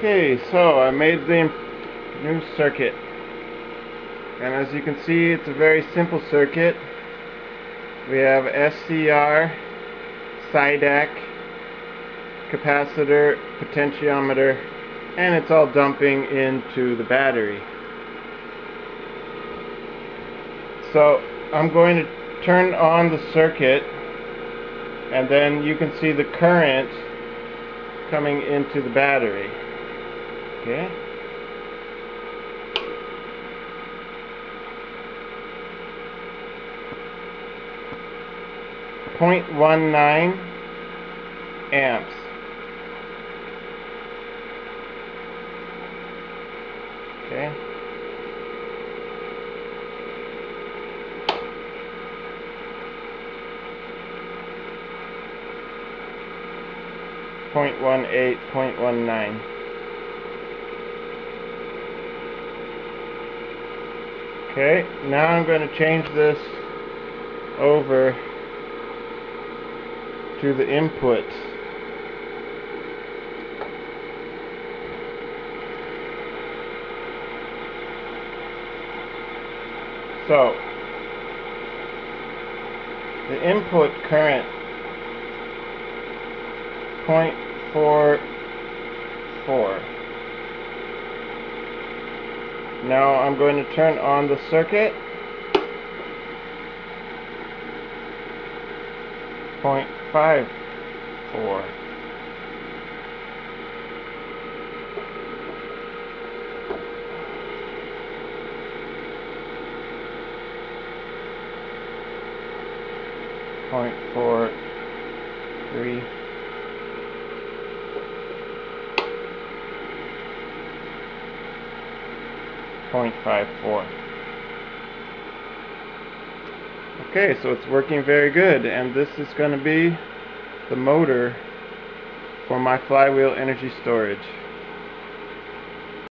Okay, so I made the new circuit. And as you can see, it's a very simple circuit. We have SCR, SIDAC, capacitor, potentiometer, and it's all dumping into the battery. So I'm going to turn on the circuit and then you can see the current coming into the battery. Okay? Point one nine amps. Okay. Point one eight, point one nine. Okay, now I'm going to change this over to the input. So, the input current 0.44 now I'm going to turn on the circuit. Point five four. Point four three 0.54. Okay, so it's working very good, and this is going to be the motor for my flywheel energy storage.